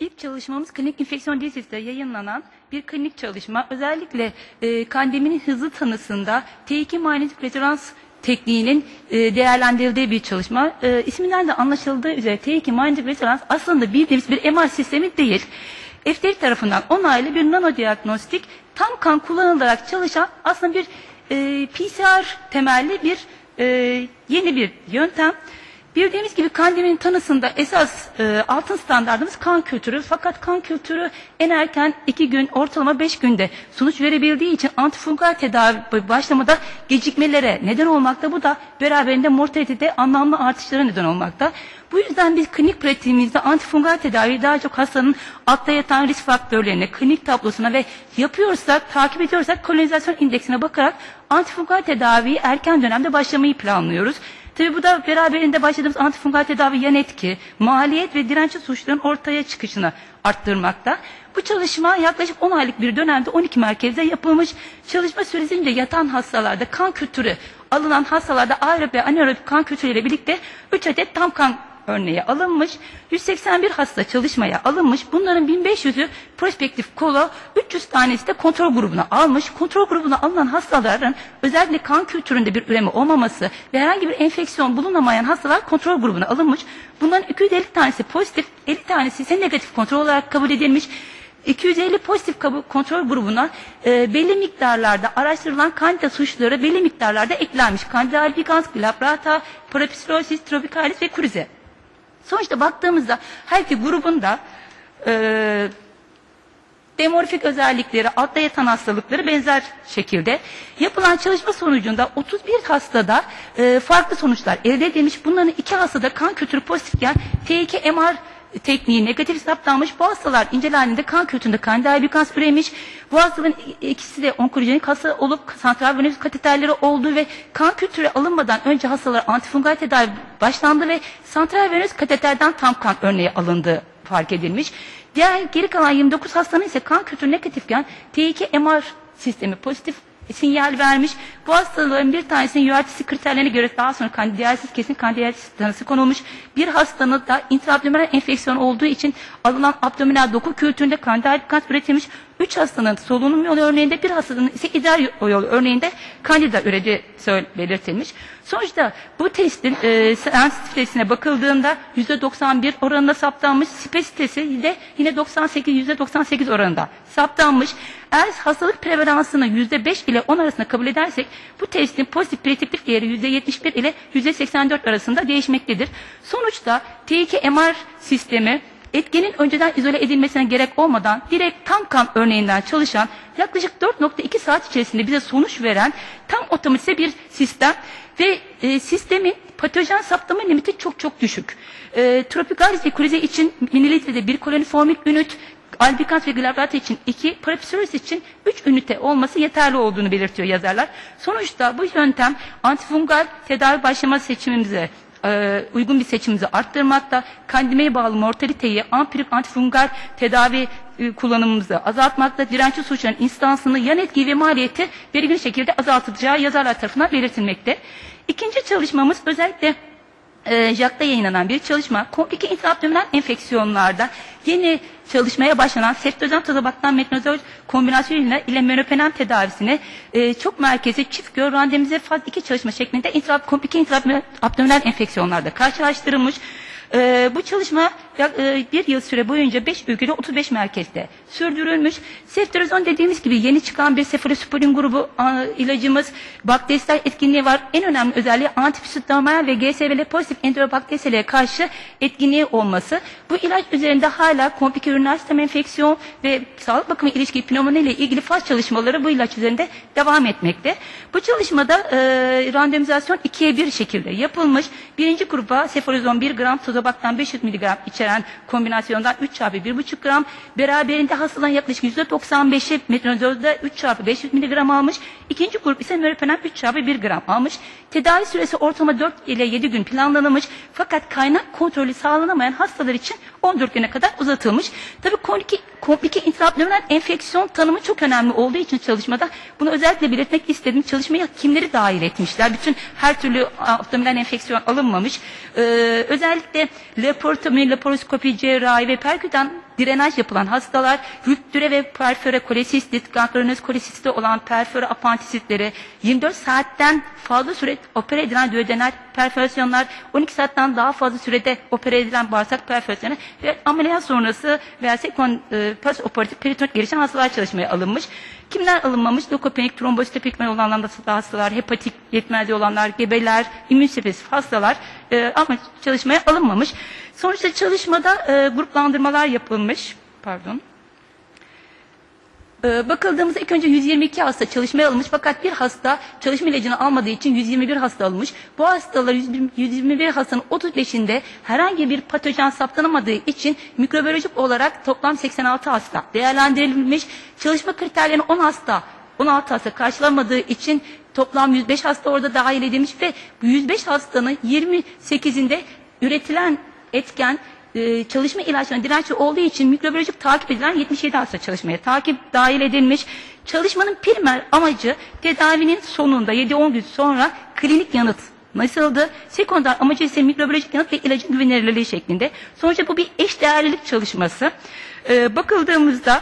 İlk çalışmamız klinik infeksiyon dizisinde yayınlanan bir klinik çalışma. Özellikle e, kandeminin hızlı tanısında T2 manyetik rezonans tekniğinin e, değerlendirildiği bir çalışma. E, isminden de anlaşıldığı üzere T2 manyetik rezonans aslında bildiğimiz bir MR sistemi değil. FDA tarafından onaylı bir nanodiagnostik tam kan kullanılarak çalışan aslında bir e, PCR temelli bir e, yeni bir yöntem. Bildiğimiz gibi kandeminin tanısında esas e, altın standartımız kan kültürü. Fakat kan kültürü en erken 2 gün ortalama 5 günde sonuç verebildiği için antifungal tedavi başlamada gecikmelere neden olmakta. Bu da beraberinde mortalitede anlamlı artışlara neden olmakta. Bu yüzden biz klinik pratiğimizde antifungal tedaviyi daha çok hastanın altta yatan risk faktörlerine, klinik tablosuna ve yapıyorsak, takip ediyorsak kolonizasyon indeksine bakarak antifungal tedaviyi erken dönemde başlamayı planlıyoruz. Tabi bu da beraberinde başladığımız antifungal tedavi yan etki, maliyet ve dirençli suçların ortaya çıkışını arttırmakta. Bu çalışma yaklaşık 10 aylık bir dönemde 12 merkezde yapılmış. Çalışma süresince yatan hastalarda kan kültürü alınan hastalarda aerobik ve anaerobik kan kültürüyle birlikte 3 adet tam kan örneği alınmış. 181 hasta çalışmaya alınmış. Bunların 1500'ü prospektif kolo, 300 tanesi de kontrol grubuna almış. Kontrol grubuna alınan hastaların özellikle kan kültüründe bir üreme olmaması ve herhangi bir enfeksiyon bulunamayan hastalar kontrol grubuna alınmış. Bunların 250 tanesi pozitif, 50 tanesi ise negatif kontrol olarak kabul edilmiş. 250 pozitif kontrol grubuna e, belli miktarlarda araştırılan kandida suçları belli miktarlarda eklenmiş. Candida albicans, glabrata, parapsilosis, tropicalis ve cruzi. Sonuçta baktığımızda her iki grubunda e, demorfik özellikleri, altta yatan hastalıkları benzer şekilde yapılan çalışma sonucunda 31 hastada e, farklı sonuçlar elde edilmiş. Bunların iki hastada kan kültürü pozitifken T2 MR tekniği negatif saptanmış. Bu hastalar incelendiğinde kan kültüründe kandida albicans üremiş. Bu hastaların ikisi de onkolojenik hasta olup santral venöz kateterleri oldu ve kan kültürü alınmadan önce hastalar antifungal tedavi başlandı ve santral venöz kateterden tam kan örneği alındığı fark edilmiş. Diğer geri kalan 29 hastanın ise kan kültürü negatifken T2 MR sistemi pozitif sinyal vermiş. Bu hastaların bir tanesinin URTC kriterlerine göre daha sonra kandidiyalisis kesin kandidiyalisis tanısı konulmuş. Bir hastanın da intraabdominal enfeksiyon olduğu için alınan abdominal doku kültüründe kandidiyalikas üretilmiş. Üç hastanın solunum yolu örneğinde bir hastanın ise idrar yolu örneğinde kandida üredi belirtilmiş. Sonuçta bu testin e, sensitivitesine bakıldığında %91 oranında saptanmış. Spesitesi de yine 98 %98 oranında saptanmış. Eğer hastalık prevalansını %5 ile 10 arasında kabul edersek bu testin pozitif prediktif değeri %71 ile %84 arasında değişmektedir. Sonuçta T2 MR sistemi etkenin önceden izole edilmesine gerek olmadan direkt tam kan örneğinden çalışan yaklaşık 4.2 saat içerisinde bize sonuç veren tam otomatize bir sistem ve e, sistemin patojen saptama limiti çok çok düşük. E, tropikalis ve krize için mililitrede bir koloniformik ünit, albikans ve glabrata için 2, parapsiloris için 3 ünite olması yeterli olduğunu belirtiyor yazarlar. Sonuçta bu yöntem antifungal tedavi başlama seçimimize e, uygun bir seçimimizi arttırmakta, kandemeye bağlı mortaliteyi, ampirik antifungal tedavi e, kullanımımızı azaltmakta, dirençli suçların instansını, yan etki ve maliyeti belirgin şekilde azaltılacağı yazarlar tarafından belirtilmekte. İkinci çalışmamız özellikle e, JAK'ta yayınlanan bir çalışma. Komplike intraabdominal enfeksiyonlarda yeni çalışmaya başlanan septozan tozobaktan metnozol kombinasyonuyla ile menopenem tedavisine e, çok merkezi çift gör randomize faz 2 çalışma şeklinde intra, komplike intraabdominal enfeksiyonlarda karşılaştırılmış. E, bu çalışma bir yıl süre boyunca 5 ülkede 35 merkezde sürdürülmüş. Sefterizon dediğimiz gibi yeni çıkan bir sefalosporin grubu ilacımız bakterisel etkinliği var. En önemli özelliği antipisitomal ve GSVL pozitif enterobakteriyelere karşı etkinliği olması. Bu ilaç üzerinde hala komplike üriner sistem enfeksiyon ve sağlık bakımı ilişki pnömoni ile ilgili faz çalışmaları bu ilaç üzerinde devam etmekte. Bu çalışmada e, randomizasyon ikiye bir şekilde yapılmış. Birinci gruba sefalozon 1 gram, tozobaktan 500 mg içeren kombinasyondan 3 çarpı 1,5 gram beraberinde hastaların yaklaşık %95'i metronidolda 3 çarpı 500 mg almış. İkinci grup ise nöropenem 3 çarpı 1 gram almış. Tedavi süresi ortalama 4 ile 7 gün planlanmış. Fakat kaynak kontrolü sağlanamayan hastalar için 14 güne kadar uzatılmış. Tabii komplike, komplike intraabdominal enfeksiyon tanımı çok önemli olduğu için çalışmada bunu özellikle belirtmek istedim. Çalışmaya kimleri dahil etmişler? Bütün her türlü abdominal enfeksiyon alınmamış. Ee, özellikle laparotomi, laparoskopi, cerrahi ve perkütan drenaj yapılan hastalar, rüptüre ve perföre kolesistit, gangrenöz kolesisti olan perföre apantisitleri, 24 saatten fazla süre opera edilen duodenal perforasyonlar, 12 saatten daha fazla sürede opera edilen bağırsak perforasyonu ve ameliyat sonrası veya sekon e, postoperatif peritoneal gelişen hastalar çalışmaya alınmış. Kimler alınmamış? Lokopenik, trombositopik olanlar hastalar, hepatik yetmezliği olanlar, gebeler, immünsepesif hastalar e, ama çalışmaya alınmamış. Sonuçta çalışmada e, gruplandırmalar yapılmış. Pardon. E, bakıldığımızda ilk önce 122 hasta çalışmaya alınmış fakat bir hasta çalışma ilacını almadığı için 121 hasta alınmış. Bu hastalar 121 hastanın 35'inde herhangi bir patojen saptanamadığı için mikrobiyolojik olarak toplam 86 hasta değerlendirilmiş. Çalışma kriterlerini 10 hasta 16 hasta karşılamadığı için toplam 105 hasta orada dahil edilmiş ve bu 105 hastanın 28'inde üretilen etken e, çalışma ilaçlarına dirençli olduğu için mikrobiyolojik takip edilen 77 hasta çalışmaya takip dahil edilmiş. Çalışmanın primer amacı tedavinin sonunda 7-10 gün sonra klinik yanıt nasıldı? Sekonder amacı ise mikrobiyolojik yanıt ve ilacın güvenilirliği şeklinde. Sonuçta bu bir eş değerlilik çalışması. Ee, bakıldığımızda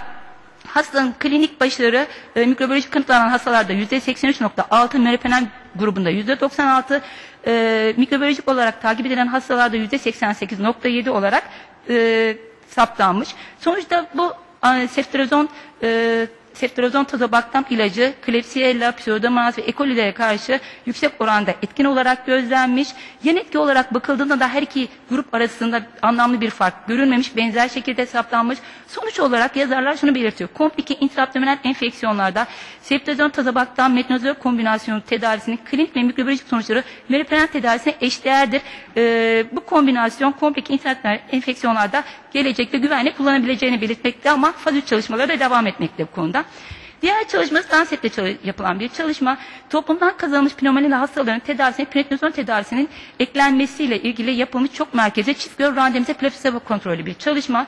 hastanın klinik başarı e, mikrobiyolojik kanıtlanan hastalarda %83.6, meropenem grubunda %96, e, mikrobiyolojik olarak takip edilen hastalarda %88.7 olarak e, saptanmış. Sonuçta bu e, seftrozon e, seftrozon tazobaktam ilacı Klebsiella, Pseudomonas ve E. coli'lere karşı yüksek oranda etkin olarak gözlenmiş. Yan etki olarak bakıldığında da her iki grup arasında anlamlı bir fark görülmemiş, benzer şekilde hesaplanmış. Sonuç olarak yazarlar şunu belirtiyor. Komplike intraabdominal enfeksiyonlarda seftrozon tazobaktam metnozol kombinasyonu tedavisinin klinik ve mikrobiyolojik sonuçları meropenem tedavisine eşdeğerdir. Ee, bu kombinasyon komplike intraabdominal enfeksiyonlarda gelecekte güvenle kullanabileceğini belirtmekte ama faz 3 çalışmaları da devam etmekte bu konuda. Diğer çalışması Lancet'te yapılan bir çalışma. Toplumdan kazanılmış pneumonili hastaların tedavisine prednizon tedavisinin eklenmesiyle ilgili yapılmış çok merkeze çift gör randomize plasebo kontrollü bir çalışma.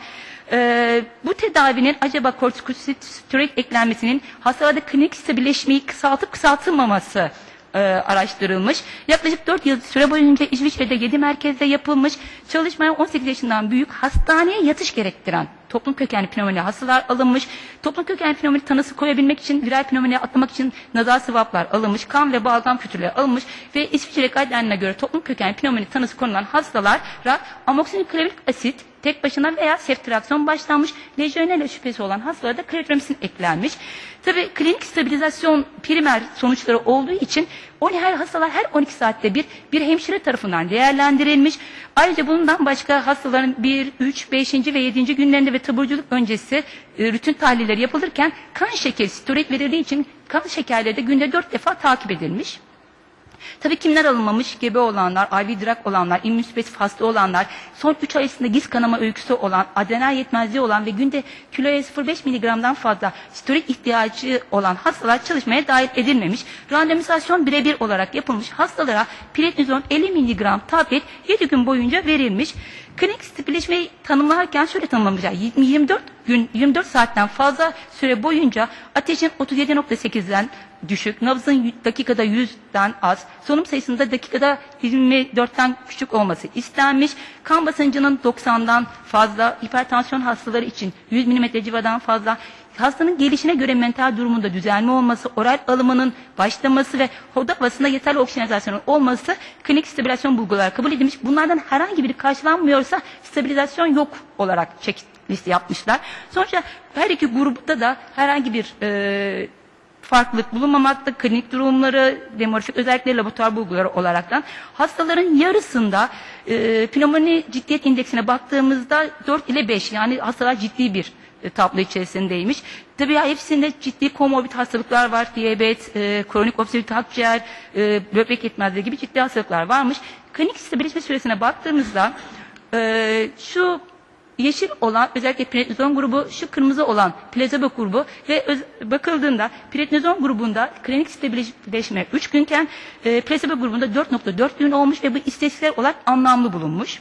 Ee, bu tedavinin acaba kortikosteroid eklenmesinin hastalarda klinik stabilleşmeyi kısaltıp kısaltılmaması e, araştırılmış. Yaklaşık 4 yıl süre boyunca İsviçre'de 7 merkezde yapılmış. Çalışmaya 18 yaşından büyük hastaneye yatış gerektiren toplum kökenli pnömoni hastalar alınmış. Toplum kökenli pnömoni tanısı koyabilmek için, viral pnömoniye atlamak için nazal swaplar alınmış. Kan ve balgam kültürleri alınmış ve İsviçre guideline'ına göre toplum kökenli pnömoni tanısı konulan hastalara amoksiniklavik asit tek başına veya seftriakson başlanmış lejyonella şüphesi olan hastalarda klaritromycin eklenmiş. Tabi klinik stabilizasyon primer sonuçları olduğu için on her hastalar her 12 saatte bir bir hemşire tarafından değerlendirilmiş. Ayrıca bundan başka hastaların 1, 3, 5. ve 7. günlerinde ve taburculuk öncesi e, rutin tahlilleri yapılırken kan şekeri steroid verildiği için kan şekerleri de günde 4 defa takip edilmiş. Tabii kimler alınmamış? Gebe olanlar, IV drug olanlar, immünsüpresif hasta olanlar, son 3 ay içinde giz kanama öyküsü olan, adrenal yetmezliği olan ve günde kiloya 0,5 miligramdan fazla steroid ihtiyacı olan hastalar çalışmaya dahil edilmemiş. Randomizasyon birebir olarak yapılmış hastalara prednizon 50 miligram tablet 7 gün boyunca verilmiş. Klinik stabilleşmeyi tanımlarken şöyle tanımlamışlar. 24 gün 24 saatten fazla süre boyunca ateşin 37.8'den düşük, nabzın dakikada 100'den az, solunum sayısında dakikada 24'ten küçük olması istenmiş. Kan basıncının 90'dan fazla, hipertansiyon hastaları için 100 mm civadan fazla, hastanın gelişine göre mental durumunda düzelme olması, oral alımının başlaması ve hoda basında yeterli oksijenizasyonun olması klinik stabilizasyon bulguları kabul edilmiş. Bunlardan herhangi biri karşılanmıyorsa stabilizasyon yok olarak çek liste yapmışlar. Sonuçta her iki grupta da herhangi bir e, farklılık bulunmamakta, klinik durumları, demografik özellikleri, laboratuvar bulguları olaraktan hastaların yarısında e, pnömoni ciddiyet indeksine baktığımızda 4 ile 5 yani hastalar ciddi bir e, tablo içerisindeymiş. Tabii hepsinde ciddi komorbid hastalıklar var. Diyabet, e, kronik obstrüktif akciğer, e, böbrek yetmezliği gibi ciddi hastalıklar varmış. Klinik stabilizme süresine baktığımızda e, şu yeşil olan özellikle prednizon grubu, şu kırmızı olan plazebo grubu ve öz, bakıldığında prednizon grubunda klinik stabilileşme 3 günken e, plazebo grubunda 4.4 gün olmuş ve bu istatistiksel olarak anlamlı bulunmuş.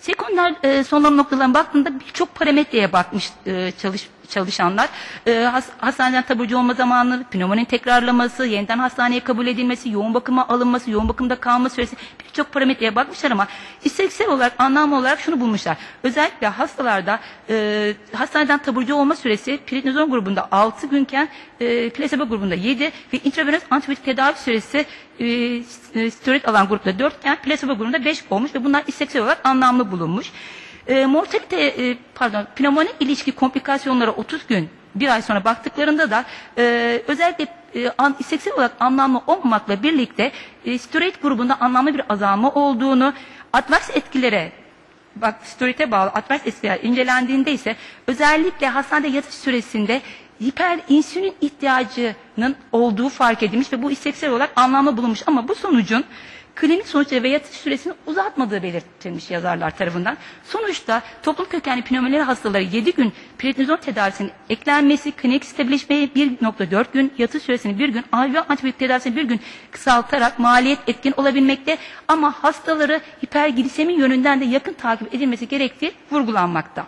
Sekonder e, sonlama noktalarına baktığında birçok parametreye bakmış e, çalış, çalışanlar. E, has, hastaneden taburcu olma zamanı, pneumoninin tekrarlaması, yeniden hastaneye kabul edilmesi, yoğun bakıma alınması, yoğun bakımda kalma süresi birçok parametreye bakmışlar ama istatistiksel olarak, anlamlı olarak şunu bulmuşlar. Özellikle hastalarda e, hastaneden taburcu olma süresi prednizon grubunda 6 günken e, plasebo grubunda 7 ve intravenöz antibiyotik tedavi süresi e, e, steroid alan grupta 4 iken plasebo grubunda 5 olmuş ve bunlar istatistiksel olarak anlamlı bulunmuş. E, mortalite, e, pardon, pneumonik ilişki komplikasyonlara 30 gün, bir ay sonra baktıklarında da e, özellikle e, an, istatistiksel olarak anlamlı olmamakla birlikte e, steroid grubunda anlamlı bir azalma olduğunu, advers etkilere bak steroide bağlı advers etkiler incelendiğinde ise özellikle hastanede yatış süresinde hiperinsülin ihtiyacının olduğu fark edilmiş ve bu istatistiksel olarak anlamlı bulunmuş. Ama bu sonucun klinik sonuçları ve yatış süresini uzatmadığı belirtilmiş yazarlar tarafından. Sonuçta toplum kökenli pneumoneri hastaları 7 gün prednizon tedavisinin eklenmesi, klinik stabileşmeye 1.4 gün, yatış süresini 1 gün, IV antibiyotik tedavisini 1 gün kısaltarak maliyet etkin olabilmekte ama hastaları hiperglisemi yönünden de yakın takip edilmesi gerektiği vurgulanmakta.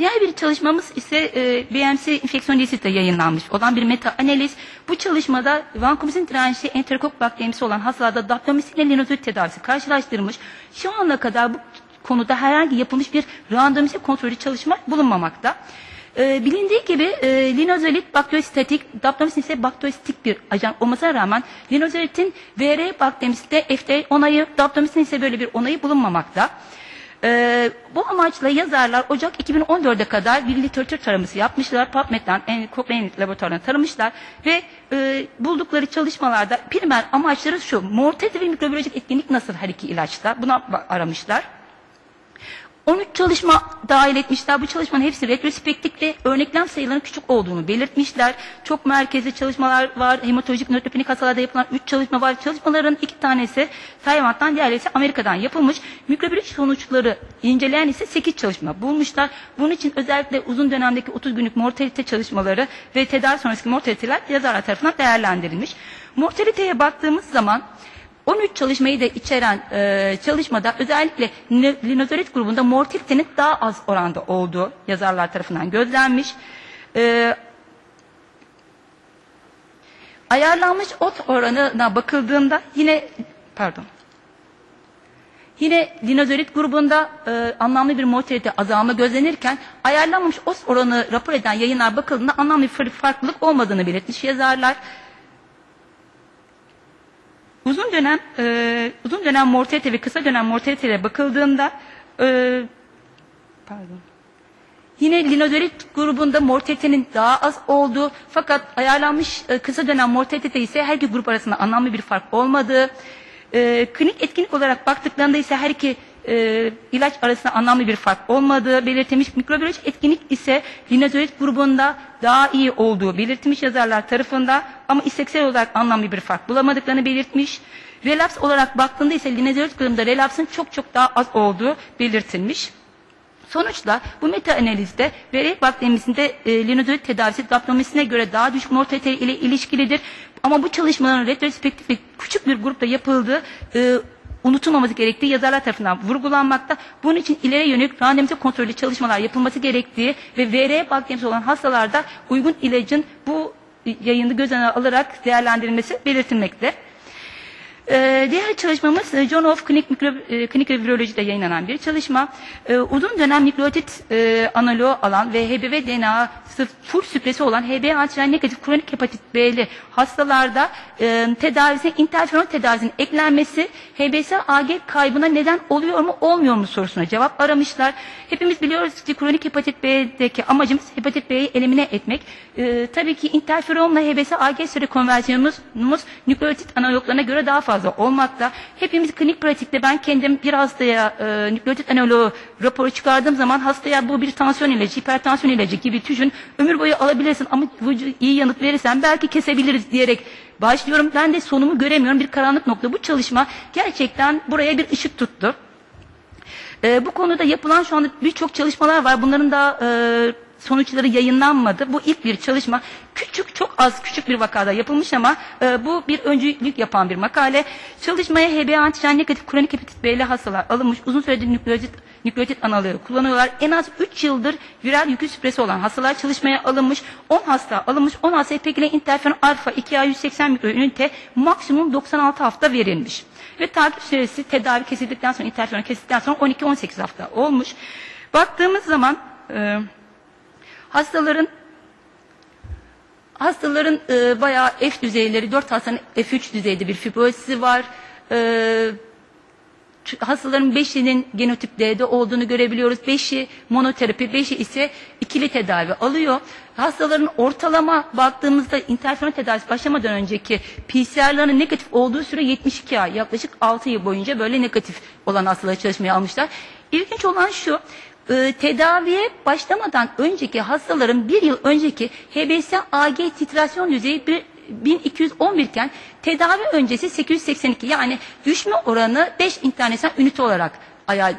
Diğer bir çalışmamız ise e, BMC enfeksiyon diyesitte yayınlanmış olan bir meta analiz. Bu çalışmada vancomycin dirençli enterokok bakterisi olan hastalarda daptomisin ile linozolid tedavisi karşılaştırılmış. Şu ana kadar bu konuda herhangi yapılmış bir randomize kontrollü çalışma bulunmamakta. E, bilindiği gibi e, linozolid bakteriostatik, daptomisin ise bakteriostatik bir ajan olmasına rağmen linozolidin VR bakterisinde FDA onayı, daptomisin ise böyle bir onayı bulunmamakta. Ee, bu amaçla yazarlar Ocak 2014'e kadar bir literatür taraması yapmışlar. PubMed'den Cochrane laboratuvarına taramışlar ve e, buldukları çalışmalarda primer amaçları şu. Mortalite ve mikrobiyolojik etkinlik nasıl her iki ilaçta? Buna aramışlar. 13 çalışma dahil etmişler. Bu çalışmanın hepsi retrospektif ve örneklem sayılarının küçük olduğunu belirtmişler. Çok merkezli çalışmalar var. Hematolojik nötropenik hastalarda yapılan 3 çalışma var. Çalışmaların iki tanesi Tayvan'dan, diğerleri ise Amerika'dan yapılmış. Mikrobiyolojik sonuçları inceleyen ise 8 çalışma bulmuşlar. Bunun için özellikle uzun dönemdeki 30 günlük mortalite çalışmaları ve tedavi sonrası mortaliteler yazarlar tarafından değerlendirilmiş. Mortaliteye baktığımız zaman 13 çalışmayı da içeren e, çalışmada özellikle linozolid grubunda mortalitenin daha az oranda olduğu yazarlar tarafından gözlenmiş. E, ayarlanmış ot oranına bakıldığında yine pardon Yine linozolid grubunda e, anlamlı bir mortalite azalma gözlenirken ayarlanmış ot oranı rapor eden yayınlar bakıldığında anlamlı bir farklılık olmadığını belirtmiş yazarlar. Uzun dönem e, uzun dönem mortalite ve kısa dönem mortaliteye bakıldığında e, pardon. Yine linozolid grubunda mortalitenin daha az olduğu fakat ayarlanmış e, kısa dönem mortalite ise her iki grup arasında anlamlı bir fark olmadığı, e, klinik etkinlik olarak baktıklarında ise her iki e, ilaç arasında anlamlı bir fark olmadığı belirtilmiş. Mikrobiyolojik etkinlik ise linozolid grubunda daha iyi olduğu belirtilmiş yazarlar tarafından ama istatistiksel olarak anlamlı bir fark bulamadıklarını belirtmiş. Relaps olarak baktığında ise linozolid grubunda relapsın çok çok daha az olduğu belirtilmiş. Sonuçta bu meta analizde veri bakterimizinde e, linozolid tedavisi daptomisine göre daha düşük mortalite ile ilişkilidir. Ama bu çalışmaların retrospektif ve küçük bir grupta yapıldığı e, unutulmaması gerektiği yazarlar tarafından vurgulanmakta. Bunun için ileri yönelik randomize kontrollü çalışmalar yapılması gerektiği ve VR bakterisi olan hastalarda uygun ilacın bu yayını göz önüne alarak değerlendirilmesi belirtilmekte. Ee, diğer çalışmamız e, Journal of Clinic, Mikro, e, yayınlanan bir çalışma. Ee, uzun dönem nükleotit e, analoğu alan ve HBV DNA full süpresi olan HB antijen negatif kronik hepatit B'li hastalarda e, tedavisine interferon tedavisinin eklenmesi HBS AG kaybına neden oluyor mu olmuyor mu sorusuna cevap aramışlar. Hepimiz biliyoruz ki kronik hepatit B'deki amacımız hepatit B'yi elimine etmek. E, tabii ki interferonla HBS AG süre konversiyonumuz nükleotit analoglarına göre daha fazla olmakta. Hepimiz klinik pratikte ben kendim bir hastaya e, nükleotit analogu raporu çıkardığım zaman hastaya bu bir tansiyon ilacı, hipertansiyon ilacı gibi düşün ömür boyu alabilirsin ama iyi yanıt verirsen belki kesebiliriz diyerek başlıyorum. Ben de sonumu göremiyorum. Bir karanlık nokta. Bu çalışma gerçekten buraya bir ışık tuttu. Ee, bu konuda yapılan şu anda birçok çalışmalar var. Bunların da e, sonuçları yayınlanmadı. Bu ilk bir çalışma. Küçük, çok az küçük bir vakada yapılmış ama e, bu bir öncülük yapan bir makale. Çalışmaya HB antijen negatif kronik hepatit B'li hastalar alınmış. Uzun süredir nükleotit, nükleotit analığı kullanıyorlar. En az 3 yıldır viral yükü süpresi olan hastalar çalışmaya alınmış. 10 hasta alınmış. 10 hastaya pekine interferon alfa 2A 180 mikroünite maksimum 96 hafta verilmiş. Ve takip süresi tedavi kesildikten sonra interferon kesildikten sonra 12-18 hafta olmuş. Baktığımız zaman e, hastaların hastaların e, bayağı F düzeyleri 4 hastanın F3 düzeyde bir fibrozisi var. E, hastaların 5'inin genotip D'de olduğunu görebiliyoruz. 5'i monoterapi, 5'i ise ikili tedavi alıyor. Hastaların ortalama baktığımızda interferon tedavisi başlamadan önceki PCR'ların negatif olduğu süre 72 ay. Yaklaşık 6 yıl boyunca böyle negatif olan hastaları çalışmaya almışlar. İlginç olan şu, e, tedaviye başlamadan önceki hastaların bir yıl önceki HBS-AG titrasyon düzeyi bir 1211 iken tedavi öncesi 882 yani düşme oranı 5 internasyonel ünite olarak aya,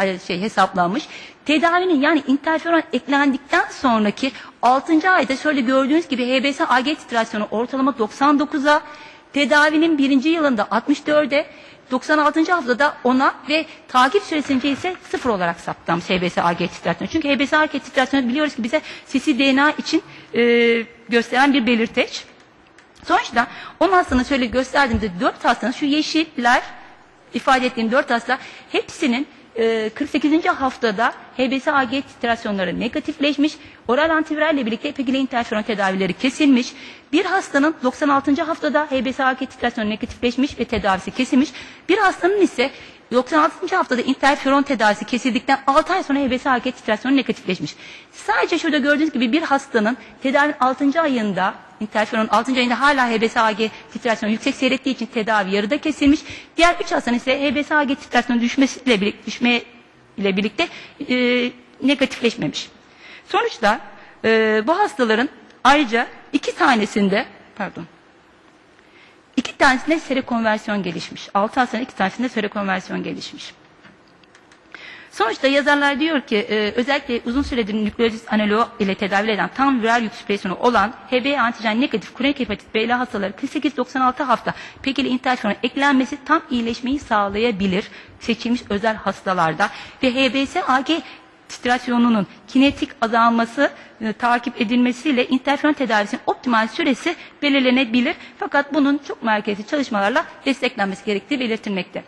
e, şey hesaplanmış. Tedavinin yani interferon eklendikten sonraki 6. ayda şöyle gördüğünüz gibi HBS AG titrasyonu ortalama 99'a, tedavinin birinci yılında 64'e, 96. haftada ona ve takip süresince ise sıfır olarak saptanmış HBS AG titrasyonu. Çünkü HBS AG titrasyonu biliyoruz ki bize cccDNA için e, gösteren bir belirteç. Sonuçta 10 hastanın şöyle gösterdiğimde 4 hastanın şu yeşiller ifade ettiğim 4 hasta hepsinin e, 48. haftada HBS AG titrasyonları negatifleşmiş. Oral antiviral ile birlikte epigile interferon tedavileri kesilmiş. Bir hastanın 96. haftada HBS AG titrasyonu negatifleşmiş ve tedavisi kesilmiş. Bir hastanın ise 96. haftada interferon tedavisi kesildikten 6 ay sonra HBS AG titrasyonu negatifleşmiş. Sadece şurada gördüğünüz gibi bir hastanın tedavinin 6. ayında interferon 6. ayında hala HBS AG titrasyonu yüksek seyrettiği için tedavi yarıda kesilmiş. Diğer 3 hastanın ise HBS AG titrasyonu düşmesiyle birlikte, düşme ile birlikte e, negatifleşmemiş. Sonuçta e, bu hastaların ayrıca iki tanesinde pardon iki tanesinde serokonversiyon gelişmiş. Altı hastanın iki tanesinde serokonversiyon gelişmiş. Sonuçta yazarlar diyor ki e, özellikle uzun süredir nükleotit analoğu ile tedavi eden tam viral yük süpresyonu olan HB antijen negatif kronik hepatit B'li hastaları 48-96 hafta pekili interferon eklenmesi tam iyileşmeyi sağlayabilir seçilmiş özel hastalarda ve HBS AG titrasyonunun kinetik azalması e, takip edilmesiyle interferon tedavisinin optimal süresi belirlenebilir. Fakat bunun çok merkezi çalışmalarla desteklenmesi gerektiği belirtilmekte.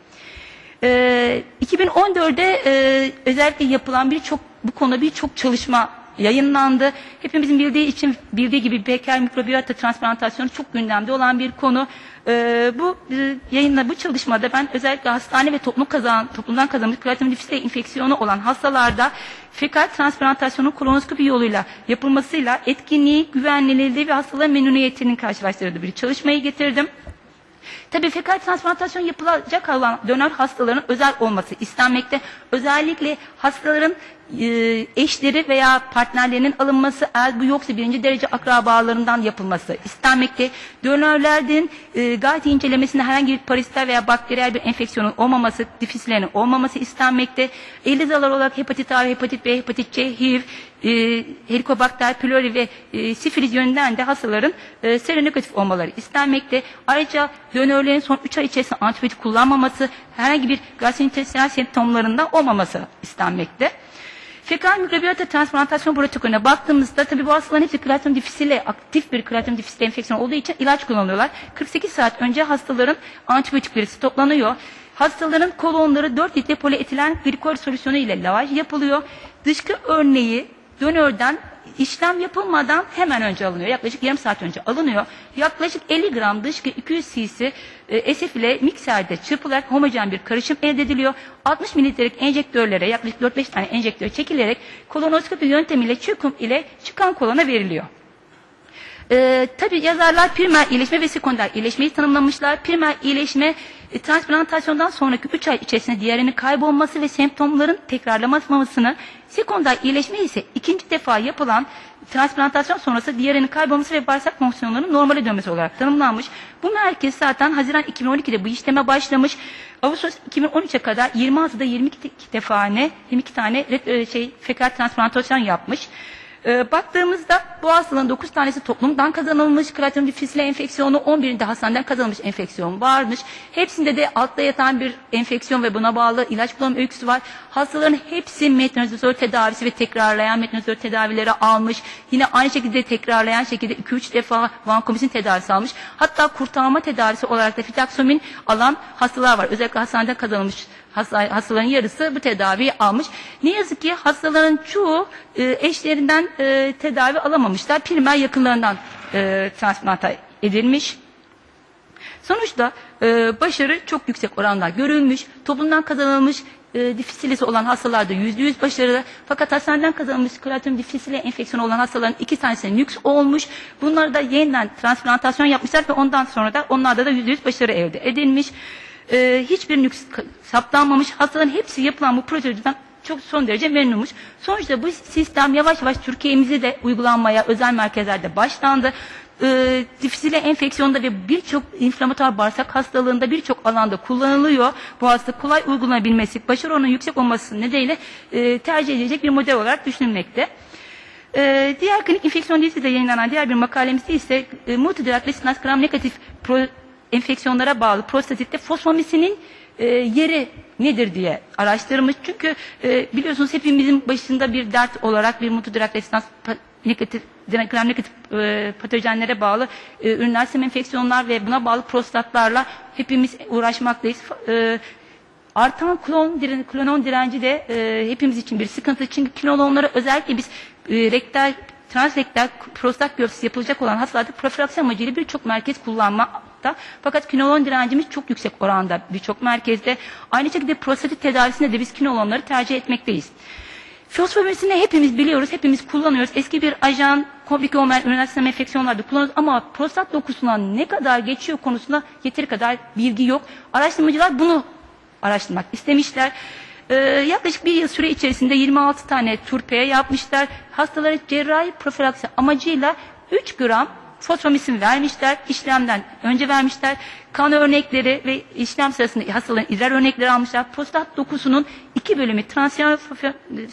E, 2014'de e, özellikle yapılan birçok bu konuda birçok çalışma yayınlandı. Hepimizin bildiği için bildiği gibi beker mikrobiyota transplantasyonu çok gündemde olan bir konu. Ee, bu e, yayınla bu çalışmada ben özellikle hastane ve toplum kazan, toplumdan kazanmış kreatin difisle enfeksiyonu olan hastalarda fekal transplantasyonun kolonoskopi yoluyla yapılmasıyla etkinliği, güvenliliği ve hastaların memnuniyetinin karşılaştırdığı bir çalışmayı getirdim. Tabii fekal transplantasyon yapılacak olan donör hastaların özel olması istenmekte. Özellikle hastaların e, eşleri veya partnerlerinin alınması eğer bu yoksa birinci derece akrabalarından yapılması istenmekte. Donörlerin e, gayet incelemesinde herhangi bir paraziter veya bakteriyel bir enfeksiyonun olmaması, difislerinin olmaması istenmekte. Elizalar olarak hepatit A, hepatit B, hepatit C, HIV, e, helikobakter pylori ve e, sifilis yönünden de hastaların e, seronegatif olmaları istenmekte. Ayrıca donörlerin son 3 ay içerisinde antibiyotik kullanmaması, herhangi bir gastrointestinal semptomlarında olmaması istenmekte. Fekal mikrobiyota transplantasyon protokolüne baktığımızda tabii bu hastaların hepsi kreatin difisiyle aktif bir kreatin difisili enfeksiyon olduğu için ilaç kullanıyorlar. 48 saat önce hastaların antibiyotikleri toplanıyor. Hastaların kolonları 4 litre polietilen glikol solüsyonu ile lavaj yapılıyor. Dışkı örneği donörden işlem yapılmadan hemen önce alınıyor. Yaklaşık yarım saat önce alınıyor. Yaklaşık 50 gram dışkı 200 cc e, SF ile mikserde çırpılarak homojen bir karışım elde ediliyor. 60 mililitrelik enjektörlere yaklaşık 4-5 tane enjektör çekilerek kolonoskopi yöntemiyle çöküm ile çıkan kolona veriliyor. Ee, tabii yazarlar primer iyileşme ve sekonder iyileşmeyi tanımlamışlar. Primer iyileşme e, transplantasyondan sonraki 3 ay içerisinde diğerinin kaybolması ve semptomların tekrarlamasını, sekonder iyileşme ise ikinci defa yapılan transplantasyon sonrası diğerinin kaybolması ve bağırsak fonksiyonlarının normale dönmesi olarak tanımlanmış. Bu merkez zaten Haziran 2012'de bu işleme başlamış. Ağustos 2013'e kadar 20 haftada 22 defa ne 22 tane e, şey fekal transplantasyon yapmış. Ee, baktığımızda bu hastalığın 9 tanesi toplumdan kazanılmış, Clatridium difficile enfeksiyonu, 11'inde hastaneden kazanılmış enfeksiyon varmış. Hepsinde de altta yatan bir enfeksiyon ve buna bağlı ilaç kullanım öyküsü var. Hastaların hepsi metronidazol tedavisi ve tekrarlayan metronidazol tedavileri almış. Yine aynı şekilde tekrarlayan şekilde 2-3 defa vankomisin tedavisi almış. Hatta kurtarma tedavisi olarak da fitaksomin alan hastalar var. Özellikle hastaneden kazanılmış hasta, hastaların yarısı bu tedaviyi almış. Ne yazık ki hastaların çoğu e, eşlerinden e, tedavi alamamışlar. Primer yakınlarından e, transplanta edilmiş. Sonuçta e, başarı çok yüksek oranda görülmüş. Toplumdan kazanılmış e, difisilisi olan hastalarda yüzde yüz başarılı. Fakat hastaneden kazanılmış Clatridium difficile enfeksiyonu olan hastaların iki tanesi nüks olmuş. Bunları da yeniden transplantasyon yapmışlar ve ondan sonra da onlarda da yüzde yüz başarı elde edilmiş. E, hiçbir nüks saptanmamış. Hastaların hepsi yapılan bu prosedürden çok son derece memnunmuş. Sonuçta bu sistem yavaş yavaş Türkiye'mizi de uygulanmaya özel merkezlerde başlandı. E, difisile enfeksiyonda ve birçok inflamatuar bağırsak hastalığında birçok alanda kullanılıyor. Bu hasta kolay uygulanabilmesi, başarı oranının yüksek olması nedeniyle e, tercih edilecek bir model olarak düşünülmekte. Ee, diğer klinik infeksiyon dizisi yayınlanan diğer bir makalemizde ise e, multidrak resistans gram negatif pro, enfeksiyonlara bağlı prostatitte fosfomisinin e, yeri nedir diye araştırmış. Çünkü e, biliyorsunuz hepimizin başında bir dert olarak bir resistans pa- negatif gram negatif e, patojenlere bağlı e, üriner sem enfeksiyonlar ve buna bağlı prostatlarla hepimiz uğraşmaktayız. E, Artan klon diren, klonon direnci de e, hepimiz için bir sıkıntı. Çünkü klononları özellikle biz e, rektal, transrektal prostat biyopsisi yapılacak olan hastalarda profilaksi amacıyla birçok merkez kullanmakta. Fakat kinolon direncimiz çok yüksek oranda birçok merkezde. Aynı şekilde prostatit tedavisinde de biz kinolonları tercih etmekteyiz. Fosfomisin'i hepimiz biliyoruz, hepimiz kullanıyoruz. Eski bir ajan, üriner sistem enfeksiyonlarda kullanıyoruz ama prostat dokusuna ne kadar geçiyor konusunda yeteri kadar bilgi yok. Araştırmacılar bunu araştırmak istemişler. Ee, yaklaşık bir yıl süre içerisinde 26 tane turpeye yapmışlar. Hastalara cerrahi profilaksi amacıyla 3 gram fosfomisin vermişler. İşlemden önce vermişler. Kan örnekleri ve işlem sırasında hastaların idrar örnekleri almışlar. Prostat dokusunun iki bölümü transfer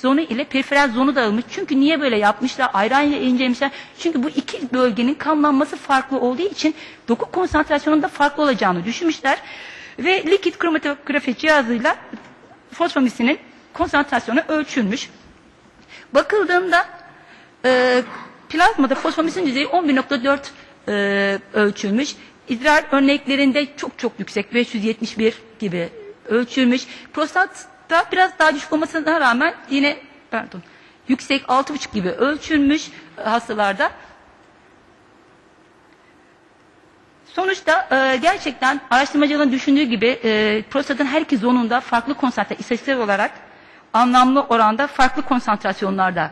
zonu ile periferal zonu dağılmış. Çünkü niye böyle yapmışlar? Ayrı ayrı incelemişler. Çünkü bu iki bölgenin kanlanması farklı olduğu için doku konsantrasyonunda farklı olacağını düşünmüşler. Ve likit kromatografi cihazıyla fosfomisinin konsantrasyonu ölçülmüş. Bakıldığında e, plazmada fosfomisin düzeyi 11.4 e, ölçülmüş. İdrar örneklerinde çok çok yüksek 571 gibi ölçülmüş. Prostatta biraz daha düşük olmasına rağmen yine pardon yüksek 6.5 gibi ölçülmüş hastalarda. Sonuçta e, gerçekten araştırmacıların düşündüğü gibi e, prostatın her iki zonunda farklı konsantre, istatistiksel olarak anlamlı oranda farklı konsantrasyonlarda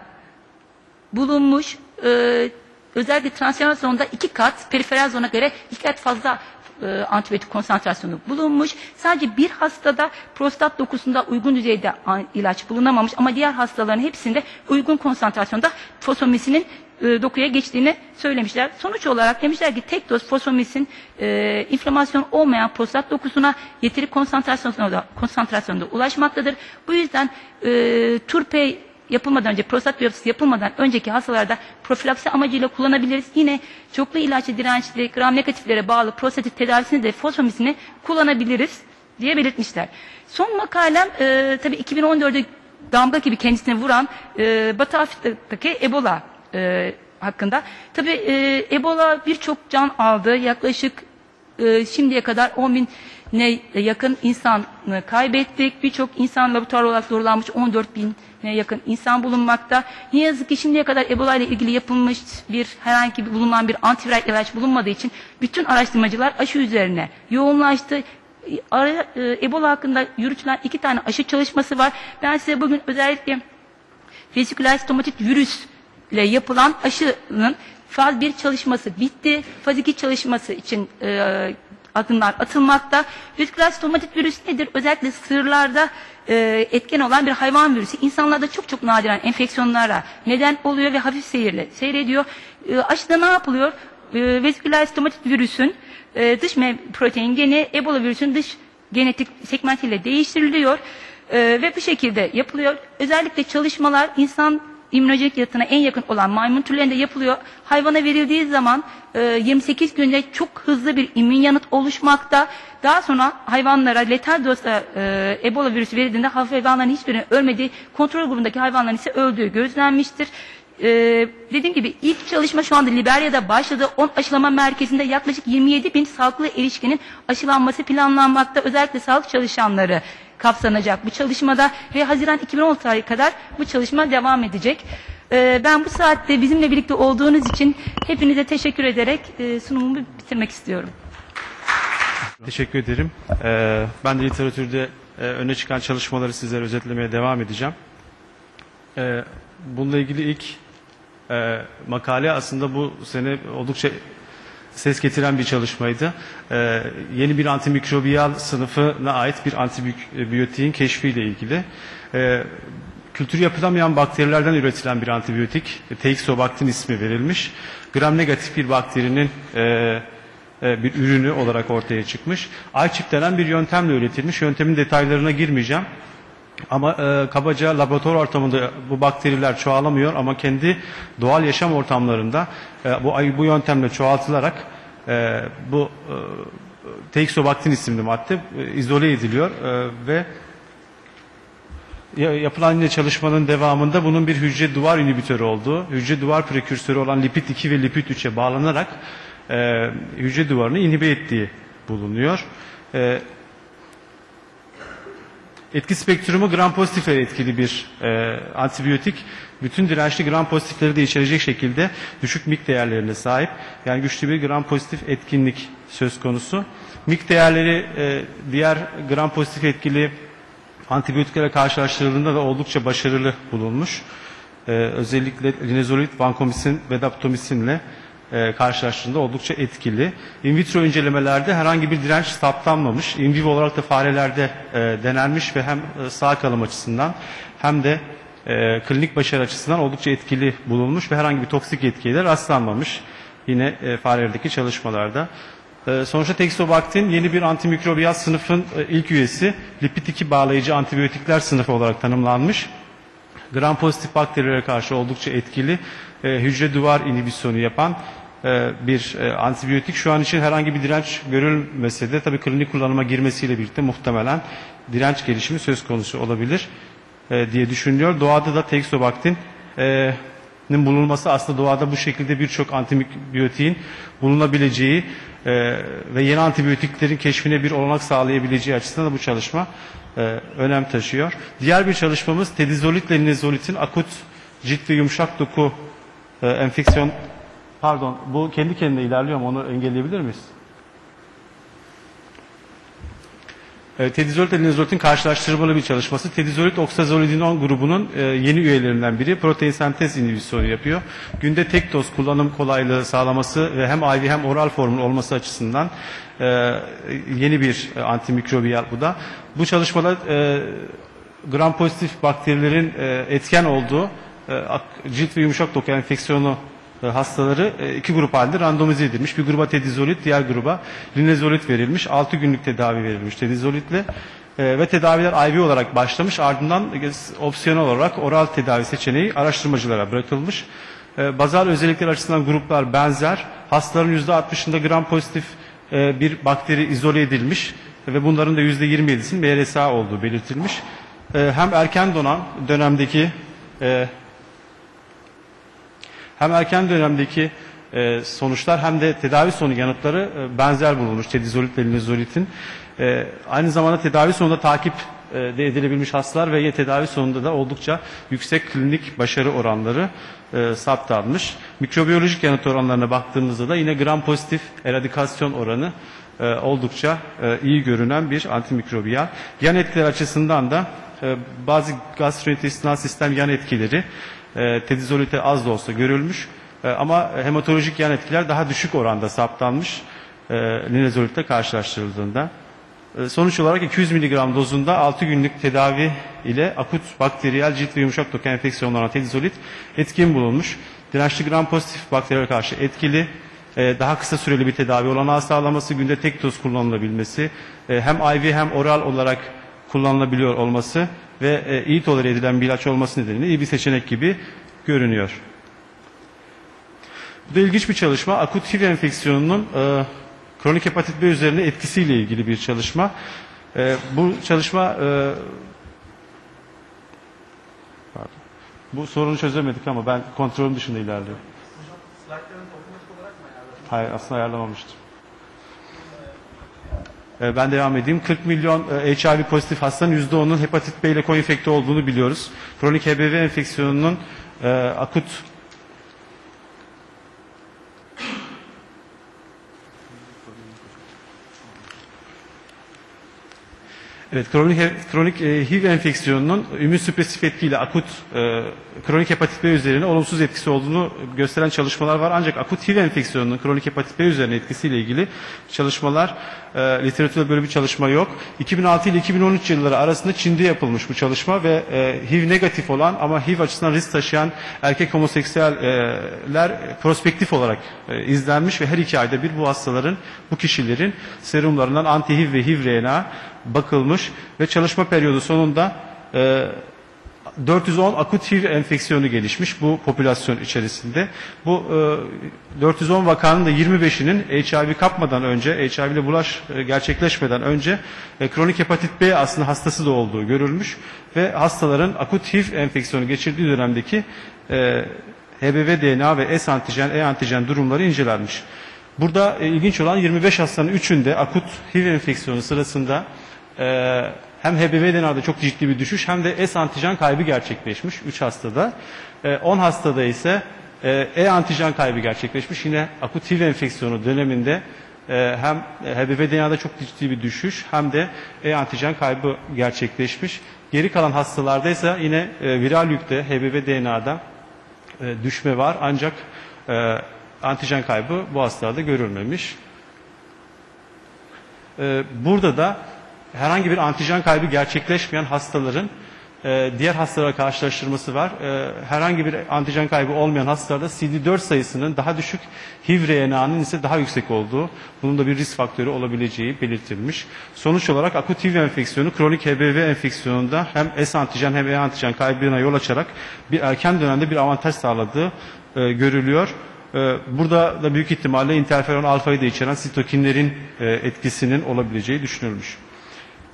bulunmuş. E, özellikle transferal zonda iki kat, periferal zona göre iki kat fazla e, antibiyotik konsantrasyonu bulunmuş. Sadece bir hastada prostat dokusunda uygun düzeyde an- ilaç bulunamamış ama diğer hastaların hepsinde uygun konsantrasyonda fosfomisinin e, dokuya geçtiğini söylemişler. Sonuç olarak demişler ki tek doz fosfomisin e, inflamasyon olmayan prostat dokusuna yeteri konsantrasyonda, konsantrasyonda ulaşmaktadır. Bu yüzden e, turpe yapılmadan önce, prostat biyopsisi yapılmadan önceki hastalarda profilaksi amacıyla kullanabiliriz. Yine çoklu ilaçlı dirençli gram negatiflere bağlı prostatit tedavisini de fosfomisini kullanabiliriz diye belirtmişler. Son makalem e, tabii 2014'de damga gibi kendisine vuran e, Batı Afrika'daki Ebola e, hakkında. Tabii e, Ebola birçok can aldı. Yaklaşık e, şimdiye kadar 10 bin ne yakın insanı kaybettik. Birçok insan laboratuvar olarak doğrulanmış 14 bine yakın insan bulunmakta. Ne yazık ki şimdiye kadar Ebola ile ilgili yapılmış bir herhangi bir bulunan bir antiviral ilaç bulunmadığı için bütün araştırmacılar aşı üzerine yoğunlaştı. E, Ebola hakkında yürütülen iki tane aşı çalışması var. Ben size bugün özellikle vesiküler stomatit virüs yapılan aşının faz 1 çalışması bitti. Faz 2 çalışması için e, adımlar atılmakta. Vesiküler stomatit virüs nedir? Özellikle sığırlarda e, etken olan bir hayvan virüsü. İnsanlarda çok çok nadiren enfeksiyonlara neden oluyor ve hafif seyirle seyrediyor. E, aşıda ne yapılıyor? E, vesiküler stomatit virüsün e, dış protein geni Ebola virüsün dış genetik segmentiyle değiştiriliyor. E, ve bu şekilde yapılıyor. Özellikle çalışmalar insan immünolojik yapısına en yakın olan maymun türlerinde yapılıyor. Hayvana verildiği zaman e, 28 günde çok hızlı bir immün yanıt oluşmakta. Daha sonra hayvanlara letal dozda e, Ebola virüsü verildiğinde hafif hayvanların hiçbirinin ölmediği, kontrol grubundaki hayvanların ise öldüğü gözlenmiştir. Ee, dediğim gibi ilk çalışma şu anda Liberya'da başladı. 10 aşılama merkezinde yaklaşık 27 bin sağlıklı erişkinin aşılanması planlanmakta. Özellikle sağlık çalışanları kapsanacak bu çalışmada ve Haziran 2016 ayı kadar bu çalışma devam edecek. Ee, ben bu saatte bizimle birlikte olduğunuz için hepinize teşekkür ederek e, sunumumu bitirmek istiyorum. Teşekkür ederim. Ee, ben de literatürde e, öne çıkan çalışmaları sizlere özetlemeye devam edeceğim. Ee, bununla ilgili ilk e, makale aslında bu sene oldukça ses getiren bir çalışmaydı. Ee, yeni bir antimikrobiyal sınıfına ait bir antibiyotiğin keşfiyle ilgili. Ee, kültür yapılamayan bakterilerden üretilen bir antibiyotik, Teixobactin ismi verilmiş. Gram negatif bir bakterinin e, e, bir ürünü olarak ortaya çıkmış. iChip denen bir yöntemle üretilmiş. Yöntemin detaylarına girmeyeceğim. Ama e, kabaca laboratuvar ortamında bu bakteriler çoğalamıyor ama kendi doğal yaşam ortamlarında e, bu bu yöntemle çoğaltılarak e, bu e, Teixobactin isimli madde e, izole ediliyor e, ve ya- yapılan yine çalışmanın devamında bunun bir hücre duvar inhibitörü olduğu, hücre duvar prekürsörü olan lipid 2 ve lipid 3'e bağlanarak e, hücre duvarını inhibe ettiği bulunuyor. E, etki spektrumu gram pozitifle etkili bir e, antibiyotik. Bütün dirençli gram pozitifleri de içerecek şekilde düşük mik değerlerine sahip. Yani güçlü bir gram pozitif etkinlik söz konusu. Mik değerleri e, diğer gram pozitif etkili antibiyotiklere karşılaştırıldığında da oldukça başarılı bulunmuş. Ee, özellikle linezolid, vankomisin ve daptomisinle e, karşılaştırıldığında oldukça etkili. In vitro incelemelerde herhangi bir direnç saptanmamış. In vivo olarak da farelerde e, denenmiş ve hem e, sağ kalım açısından hem de e, klinik başarı açısından oldukça etkili bulunmuş ve herhangi bir toksik etkiye de rastlanmamış. Yine e, farelerdeki çalışmalarda. Ee, Sonuçta Texobactin yeni bir antimikrobiyal sınıfın e, ilk üyesi lipid 2 bağlayıcı antibiyotikler sınıfı olarak tanımlanmış. Gram pozitif bakterilere karşı oldukça etkili e, hücre duvar inhibisyonu yapan e, bir e, antibiyotik. Şu an için herhangi bir direnç görülmese de tabii klinik kullanıma girmesiyle birlikte muhtemelen direnç gelişimi söz konusu olabilir e, diye düşünülüyor. Doğada da Texobactin e, nin bulunması aslında doğada bu şekilde birçok antibiyotiğin bulunabileceği e, ve yeni antibiyotiklerin keşfine bir olanak sağlayabileceği açısından da bu çalışma e, önem taşıyor. Diğer bir çalışmamız tedizolit ile linezolitin akut cilt ve yumuşak doku e, enfeksiyon pardon bu kendi kendine ilerliyor mu onu engelleyebilir miyiz? E, Tedizolit ile linezolitin karşılaştırmalı bir çalışması. Tedizolit oksazolidinol grubunun e, yeni üyelerinden biri. Protein sentez inhibisyonu yapıyor. Günde tek doz kullanım kolaylığı sağlaması ve hem IV hem oral formun olması açısından e, yeni bir e, antimikrobiyal bu da. Bu çalışmada gram pozitif bakterilerin etken olduğu cilt ve yumuşak doku enfeksiyonu hastaları e, iki grup halinde randomize edilmiş. Bir gruba tedizolit, diğer gruba linezolit verilmiş. 6 günlük tedavi verilmiş tedizolitle. E, ve tedaviler IV olarak başlamış. Ardından e, opsiyonel olarak oral tedavi seçeneği araştırmacılara bırakılmış. E, bazal özellikler açısından gruplar benzer. Hastaların %60'ında gram pozitif e, bir bakteri izole edilmiş ve bunların da %27'sinin BRSA olduğu belirtilmiş. E, hem erken donan dönemdeki e, hem erken dönemdeki e, sonuçlar hem de tedavi sonu yanıtları e, benzer bulunmuş tedizolit ve linezolitin. E, aynı zamanda tedavi sonunda takip e, de edilebilmiş hastalar ve tedavi sonunda da oldukça yüksek klinik başarı oranları e, saptanmış. Mikrobiyolojik yanıt oranlarına baktığımızda da yine gram pozitif eradikasyon oranı e, oldukça e, iyi görünen bir antimikrobiyal. Yan etkiler açısından da e, bazı gastrointestinal sistem yan etkileri e, tedizolite az da olsa görülmüş E, ama hematolojik yan etkiler daha düşük oranda saptanmış e, karşılaştırıldığında. E, sonuç olarak 200 mg dozunda 6 günlük tedavi ile akut bakteriyel cilt ve yumuşak doku enfeksiyonlarına tedizolit etkin bulunmuş. Dirençli gram pozitif bakterilere karşı etkili, daha kısa süreli bir tedavi olanağı sağlaması, günde tek doz kullanılabilmesi, hem IV hem oral olarak kullanılabiliyor olması ve e, iyi tolere edilen bir ilaç olması nedeniyle iyi bir seçenek gibi görünüyor. Bu da ilginç bir çalışma. Akut HIV enfeksiyonunun e, kronik hepatit B üzerine etkisiyle ilgili bir çalışma. E, bu çalışma e, pardon. bu sorunu çözemedik ama ben kontrolüm dışında ilerliyorum. Hayır aslında ayarlamamıştım. E, Ben devam edeyim. 40 milyon e, HIV pozitif hastanın %10'unun hepatit B ile koinfekte olduğunu biliyoruz. Kronik HBV enfeksiyonunun e, akut Evet, kronik, kronik e, HIV enfeksiyonunun immünsüpresif etkiyle akut e, kronik hepatit B üzerine olumsuz etkisi olduğunu gösteren çalışmalar var. Ancak akut HIV enfeksiyonunun kronik hepatit B üzerine etkisiyle ilgili çalışmalar, e, literatürde böyle bir çalışma yok. 2006 ile 2013 yılları arasında Çin'de yapılmış bu çalışma ve e, HIV negatif olan ama HIV açısından risk taşıyan erkek homoseksüeller prospektif olarak e, izlenmiş ve her iki ayda bir bu hastaların, bu kişilerin serumlarından anti-HIV ve HIV-RNA bakılmış ve çalışma periyodu sonunda e, 410 akut HIV enfeksiyonu gelişmiş bu popülasyon içerisinde. Bu e, 410 vakanın da 25'inin HIV kapmadan önce, HIV ile bulaş e, gerçekleşmeden önce e, kronik hepatit B aslında hastası da olduğu görülmüş ve hastaların akut HIV enfeksiyonu geçirdiği dönemdeki e, HBV DNA ve S antijen, E antijen durumları incelenmiş. Burada e, ilginç olan 25 hastanın 3'ünde akut HIV enfeksiyonu sırasında e, hem HBV DNA'da çok ciddi bir düşüş hem de S antijen kaybı gerçekleşmiş 3 hastada. E, 10 hastada ise e, E antijen kaybı gerçekleşmiş. Yine akut HIV enfeksiyonu döneminde e, hem HBV DNA'da çok ciddi bir düşüş hem de E antijen kaybı gerçekleşmiş. Geri kalan hastalarda ise yine e, viral yükte HBV DNA'da e, düşme var ancak e, antijen kaybı bu hastalarda görülmemiş. E, burada da herhangi bir antijen kaybı gerçekleşmeyen hastaların e, diğer hastalara karşılaştırması var. E, herhangi bir antijen kaybı olmayan hastalarda CD4 sayısının daha düşük, HIV RNA'nın ise daha yüksek olduğu, bunun da bir risk faktörü olabileceği belirtilmiş. Sonuç olarak akut HIV enfeksiyonu kronik HBV enfeksiyonunda hem S antijen hem E antijen kaybına yol açarak bir erken dönemde bir avantaj sağladığı e, görülüyor. E, Burada da büyük ihtimalle interferon alfayı da içeren sitokinlerin e, etkisinin olabileceği düşünülmüş.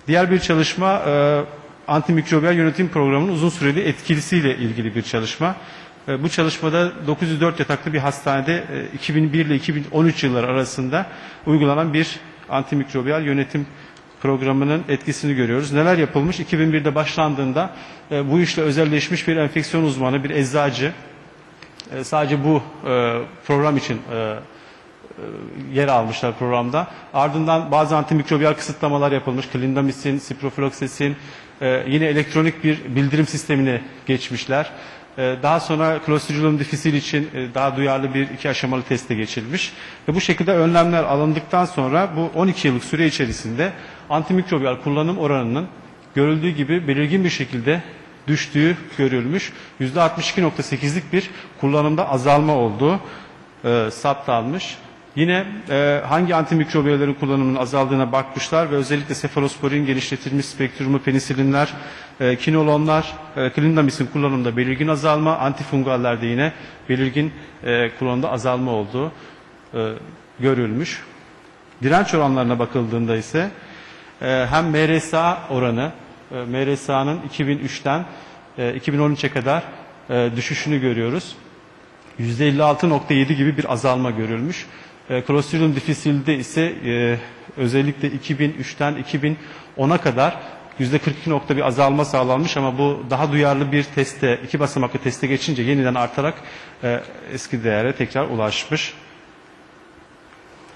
Diğer bir çalışma e, antimikrobiyal yönetim programının uzun süreli etkilisiyle ilgili bir çalışma. E, bu çalışmada 904 yataklı bir hastanede e, 2001 ile 2013 yılları arasında uygulanan bir antimikrobiyal yönetim programının etkisini görüyoruz. Neler yapılmış? 2001'de başlandığında e, bu işle özelleşmiş bir enfeksiyon uzmanı, bir eczacı e, sadece bu e, program için e, yer almışlar programda. Ardından bazı antimikrobiyal kısıtlamalar yapılmış. Klindamisin, siprofloxacin, e, yine elektronik bir bildirim sistemine geçmişler. E, daha sonra Clostridium difficile için e, daha duyarlı bir iki aşamalı teste geçilmiş. Ve bu şekilde önlemler alındıktan sonra bu 12 yıllık süre içerisinde antimikrobiyal kullanım oranının görüldüğü gibi belirgin bir şekilde düştüğü görülmüş. %62.8'lik bir kullanımda azalma olduğu e, saptanmış. Yine e, hangi antimikrobiyallerin kullanımının azaldığına bakmışlar ve özellikle sefalosporin genişletilmiş spektrumlu penisilinler, e, kinolonlar, e, klindamisin kullanımında belirgin azalma, antifungallerde yine belirgin e, kullanımda azalma olduğu e, görülmüş. Direnç oranlarına bakıldığında ise e, hem MRSA oranı, e, MRSA'nın 2003'ten e, 2013'e kadar e, düşüşünü görüyoruz. %56.7 gibi bir azalma görülmüş. E, Clostridium difficile'de ise e, özellikle 2003'ten 2010'a kadar %42 nokta bir azalma sağlanmış ama bu daha duyarlı bir teste, iki basamaklı teste geçince yeniden artarak e, eski değere tekrar ulaşmış.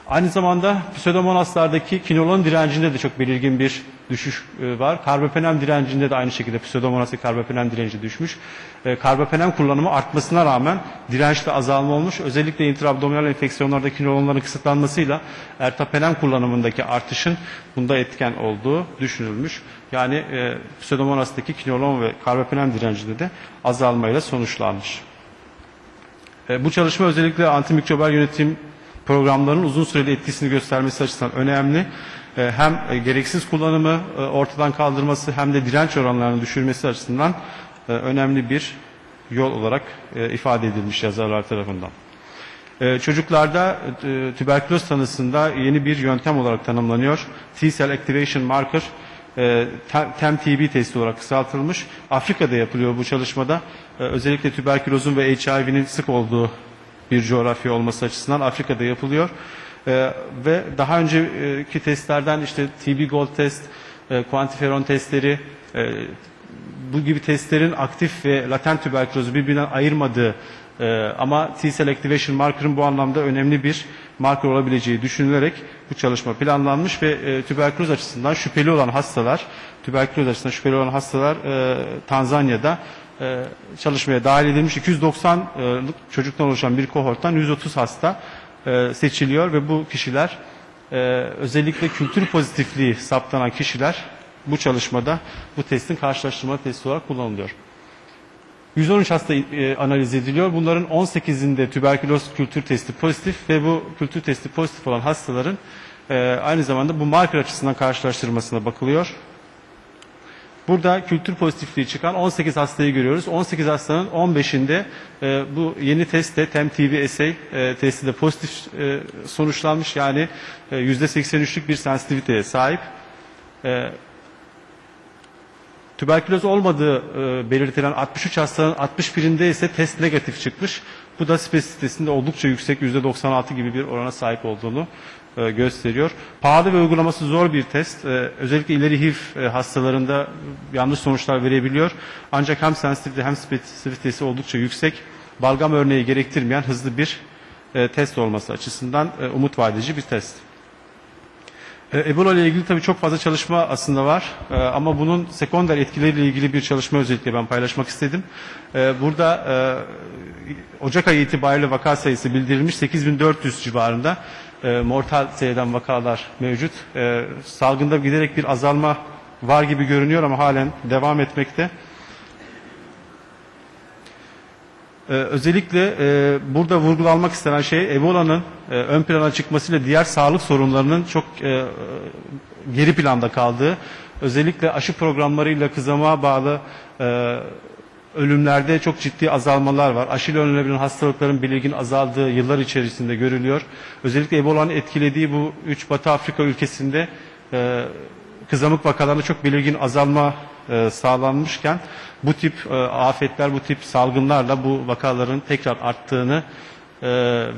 Aynı zamanda pseudomonaslardaki kinolon direncinde de çok belirgin bir düşüş e, var. Karbapenem direncinde de aynı şekilde pseudomonas ve karbapenem direnci düşmüş. E, Karbapenem kullanımı artmasına rağmen dirençte azalma olmuş. Özellikle intraabdominal enfeksiyonlarda kinolonların kısıtlanmasıyla ertapenem kullanımındaki artışın bunda etken olduğu düşünülmüş. Yani e, pseudomonastaki kinolon ve karbapenem direncinde de azalmayla sonuçlanmış. Bu çalışma özellikle antimikrobal yönetim programların uzun süreli etkisini göstermesi açısından önemli. E, Hem e, gereksiz kullanımı e, ortadan kaldırması hem de direnç oranlarını düşürmesi açısından önemli bir yol olarak ifade edilmiş yazarlar tarafından. Çocuklarda tüberküloz tanısında yeni bir yöntem olarak tanımlanıyor. T-cell activation marker TEM-TB testi olarak kısaltılmış. Afrika'da yapılıyor bu çalışmada. Özellikle tüberkülozun ve HIV'nin sık olduğu bir coğrafya olması açısından Afrika'da yapılıyor. Ee, ve daha önceki testlerden işte TB Gold test, e, kuantiferon testleri, e, bu gibi testlerin aktif ve latent tüberkülozu birbirinden ayırmadığı e, ama T-cell activation marker'ın bu anlamda önemli bir marker olabileceği düşünülerek bu çalışma planlanmış ve e, tüberküloz açısından şüpheli olan hastalar, tüberküloz açısından şüpheli olan hastalar e, Tanzanya'da e, çalışmaya dahil edilmiş 290'lık çocuktan oluşan bir kohorttan 130 hasta e, seçiliyor ve bu kişiler e, özellikle kültür pozitifliği saptanan kişiler bu çalışmada bu testin karşılaştırma testi olarak kullanılıyor. 113 hasta e, analiz ediliyor. Bunların 18'inde tüberküloz kültür testi pozitif ve bu kültür testi pozitif olan hastaların e, aynı zamanda bu marker açısından karşılaştırmasına bakılıyor. Burada kültür pozitifliği çıkan 18 hastayı görüyoruz. 18 hastanın 15'inde e, bu yeni testte TEM-TB-SA e, testi de pozitif e, sonuçlanmış. Yani e, %83'lük bir sensitiviteye sahip. E, tüberküloz olmadığı e, belirtilen 63 hastanın 61'inde ise test negatif çıkmış. Bu da spesifitesinde oldukça yüksek %96 gibi bir orana sahip olduğunu e, gösteriyor. Pahalı ve uygulaması zor bir test. E, özellikle ileri HIV e, hastalarında yanlış sonuçlar verebiliyor. Ancak hem sensitivite hem spesifitesi oldukça yüksek. Balgam örneği gerektirmeyen hızlı bir test olması açısından umut vadeci bir test. Ebola ile ilgili tabii çok fazla çalışma aslında var ama bunun sekonder etkileriyle ilgili bir çalışma özellikle ben paylaşmak istedim. Burada Ocak ayı itibariyle vaka sayısı bildirilmiş 8400 civarında e, mortal seyreden vakalar mevcut. E, Salgında giderek bir azalma var gibi görünüyor ama halen devam etmekte. Ee, özellikle e, burada vurgulanmak istenen şey Ebola'nın e, ön plana çıkmasıyla diğer sağlık sorunlarının çok e, geri planda kaldığı, özellikle aşı programlarıyla kızamığa bağlı e, ölümlerde çok ciddi azalmalar var. Aşıyla önlenebilen hastalıkların belirgin azaldığı yıllar içerisinde görülüyor. Özellikle Ebola'nın etkilediği bu üç Batı Afrika ülkesinde e, kızamık vakalarında çok belirgin azalma e, sağlanmışken bu tip e, afetler, bu tip salgınlarla bu vakaların tekrar arttığını e,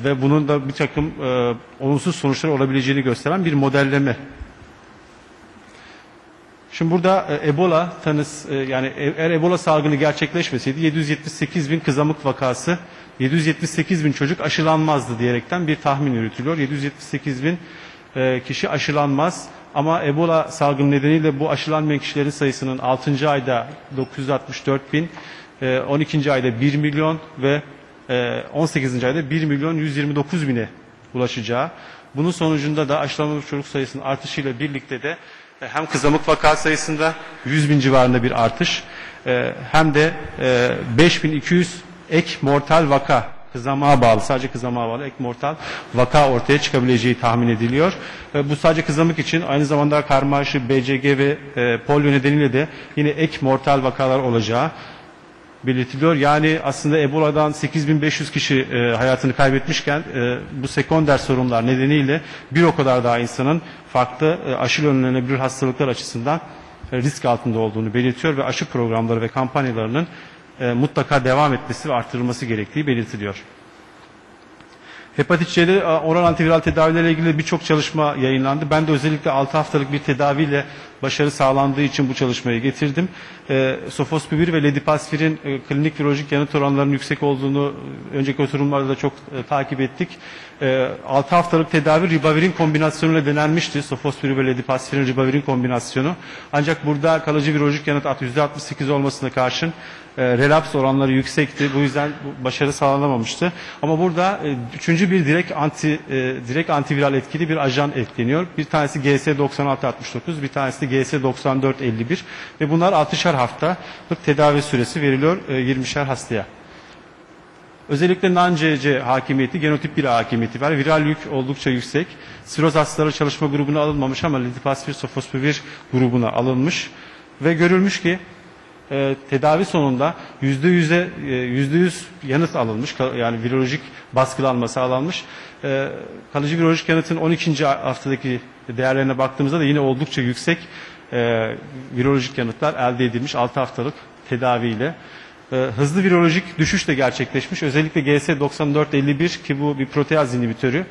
ve bunun da bir takım e, olumsuz sonuçlar olabileceğini gösteren bir modelleme. Şimdi burada e, Ebola tanısı e, yani e- eğer Ebola salgını gerçekleşmeseydi 778 bin kızamık vakası 778 bin çocuk aşılanmazdı diyerekten bir tahmin yürütülüyor. 778 bin kişi aşılanmaz. Ama Ebola salgını nedeniyle bu aşılanmayan kişilerin sayısının 6. ayda 964 bin, e, 12. ayda 1 milyon ve e, 18. ayda 1 milyon 129 bine ulaşacağı. Bunun sonucunda da aşılanmamış çocuk sayısının artışıyla birlikte de hem kızamık vaka sayısında 100 bin civarında bir artış e, hem de e, 5200 ek mortal vaka kızamığa bağlı, sadece kızamığa bağlı ek mortal vaka ortaya çıkabileceği tahmin ediliyor. E, bu sadece kızamık için aynı zamanda karmaşı, BCG ve e, polio nedeniyle de yine ek mortal vakalar olacağı belirtiliyor. Yani aslında Ebola'dan 8500 kişi e, hayatını kaybetmişken e, bu sekonder sorunlar nedeniyle bir o kadar daha insanın farklı e, aşı önlenebilir hastalıklar açısından e, risk altında olduğunu belirtiyor ve aşı programları ve kampanyalarının e, mutlaka devam etmesi ve artırılması gerektiği belirtiliyor. Hepatit C'de e, oral antiviral tedavilerle ilgili birçok çalışma yayınlandı. Ben de özellikle 6 haftalık bir tedaviyle başarı sağlandığı için bu çalışmayı getirdim. E, Sofosbuvir ve Ledipasvir'in e, klinik virolojik yanıt oranlarının yüksek olduğunu e, önceki oturumlarda da çok e, takip ettik. E, 6 haftalık tedavi ribavirin kombinasyonuyla denenmişti. Sofosbuvir ve Ledipasvir'in ribavirin kombinasyonu. Ancak burada kalıcı virolojik yanıt %68 olmasına karşın e, relaps oranları yüksekti. Bu yüzden başarı sağlanamamıştı. Ama burada e, üçüncü bir direkt anti direkt antiviral etkili bir ajan ekleniyor. Bir tanesi GS9669, bir tanesi de GS9451 ve bunlar 6'şer haftalık tedavi süresi veriliyor e, 20'şer hastaya. Özellikle non-CC hakimiyeti, genotip 1 hakimiyeti var. Viral yük oldukça yüksek. Siroz hastaları çalışma grubuna alınmamış ama lidipasvir, sofosbuvir grubuna alınmış. Ve görülmüş ki e, tedavi sonunda yüzde yüze e, yüzde yüz yanıt alınmış yani virolojik baskılanma sağlanmış. E, kalıcı virolojik yanıtın 12. haftadaki değerlerine baktığımızda da yine oldukça yüksek e, virolojik yanıtlar elde edilmiş 6 haftalık tedaviyle. E, hızlı virolojik düşüş de gerçekleşmiş. Özellikle GS9451 ki bu bir proteaz inhibitörü.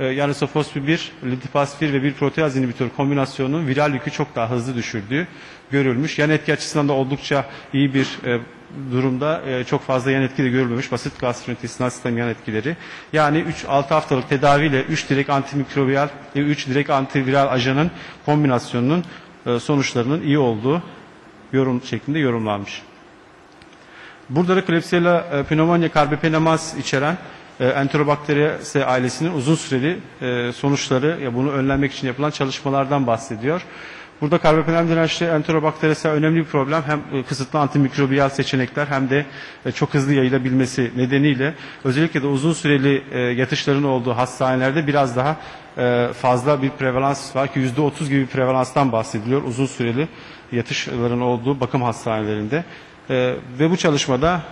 E, yani sofosbuvir 1, lidipasvir ve bir proteaz inhibitörü kombinasyonunun viral yükü çok daha hızlı düşürdüğü görülmüş. Yan etki açısından da oldukça iyi bir e, durumda. E, çok fazla yan etki de görülmemiş. Basit gastrointestinal sistem yan etkileri. Yani 3-6 haftalık tedaviyle 3 direkt antimikrobiyal ve 3 direkt antiviral ajanın kombinasyonunun e, sonuçlarının iyi olduğu yorum şeklinde yorumlanmış. Burada da Klebsiella e, pneumonia carbapenemaz içeren e, Enterobacteriaceae ailesinin uzun süreli e, sonuçları ya bunu önlenmek için yapılan çalışmalardan bahsediyor. Burada karbapenem dirençli Enterobacteriaceae önemli bir problem. Hem e, kısıtlı antimikrobiyal seçenekler hem de e, çok hızlı yayılabilmesi nedeniyle özellikle de uzun süreli e, yatışların olduğu hastanelerde biraz daha fazla bir prevalans var ki %30 gibi bir prevalanstan bahsediliyor uzun süreli yatışların olduğu bakım hastanelerinde. Ve bu çalışmada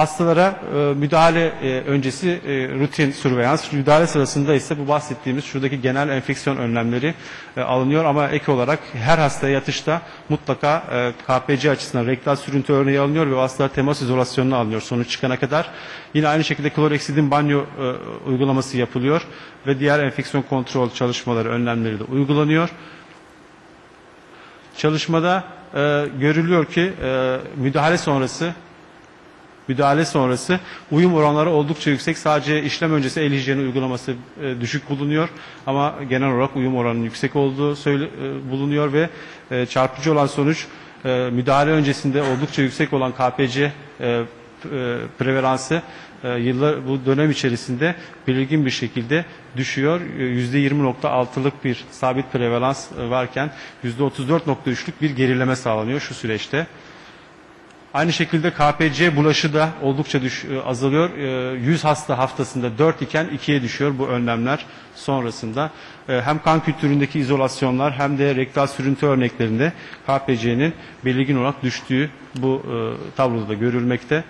hastalara e, müdahale e, öncesi e, rutin surveillance, müdahale sırasında ise bu bahsettiğimiz şuradaki genel enfeksiyon önlemleri e, alınıyor ama ek olarak her hastaya yatışta mutlaka e, KPC açısından rektal sürüntü örneği alınıyor ve hastalar temas izolasyonuna alınıyor sonuç çıkana kadar. Yine aynı şekilde kloreksidin banyo e, uygulaması yapılıyor ve diğer enfeksiyon kontrol çalışmaları, önlemleri de uygulanıyor. Çalışmada e, görülüyor ki e, müdahale sonrası müdahale sonrası uyum oranları oldukça yüksek. Sadece işlem öncesi el hijyeni uygulaması e, düşük bulunuyor ama genel olarak uyum oranının yüksek olduğu söyle, e, bulunuyor ve e, çarpıcı olan sonuç e, müdahale öncesinde oldukça yüksek olan KPC e, e, prevalansı e, yıllar bu dönem içerisinde belirgin bir şekilde düşüyor. E, %20.6'lık bir sabit prevalans e, varken %34.3'lük bir gerileme sağlanıyor şu süreçte. Aynı şekilde KPC bulaşı da oldukça düş, e, azalıyor. E, 100 hasta haftasında 4 iken 2'ye düşüyor bu önlemler sonrasında. E, Hem kan kültüründeki izolasyonlar hem de rektal sürüntü örneklerinde KPC'nin belirgin olarak düştüğü bu e, tabloda da görülmekte.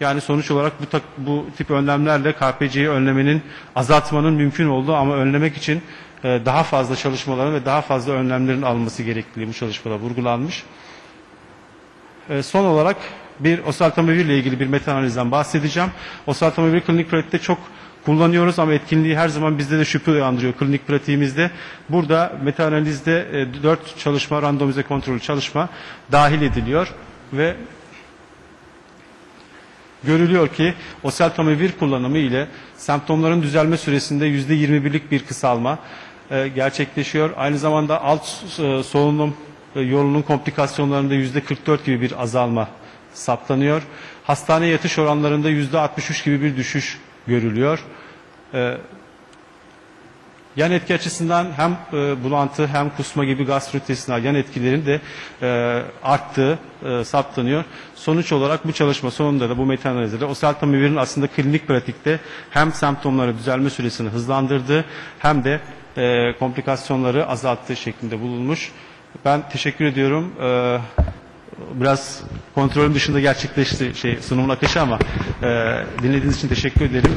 Yani sonuç olarak bu, bu tip önlemlerle KPC'yi önlemenin, azaltmanın mümkün olduğu ama önlemek için e, daha fazla çalışmaların ve daha fazla önlemlerin alınması gerekliliği bu çalışmada vurgulanmış. E, Son olarak bir oseltamivir ile ilgili bir meta analizden bahsedeceğim. Oseltamivir klinik pratikte çok kullanıyoruz ama etkinliği her zaman bizde de şüphe uyandırıyor klinik pratiğimizde. Burada meta analizde 4 çalışma, randomize kontrollü çalışma dahil ediliyor ve görülüyor ki oseltamivir kullanımı ile semptomların düzelme süresinde %21'lik bir kısalma e, gerçekleşiyor. Aynı zamanda alt e, solunum e, yolunun komplikasyonlarında %44 gibi bir azalma saptanıyor. Hastane yatış oranlarında %63 gibi bir düşüş görülüyor. E, Yan etki açısından hem e, bulantı hem kusma gibi gastrointestinal yan etkilerin de e, arttığı e, saptanıyor. Sonuç olarak bu çalışma sonunda da bu meta-analizde de oseltamivirin aslında klinik pratikte hem semptomları düzelme süresini hızlandırdığı hem de e, komplikasyonları azalttığı şeklinde bulunmuş. Ben teşekkür ediyorum. E, biraz kontrolün dışında gerçekleşti şey sunumun akışı ama e, dinlediğiniz için teşekkür ederim.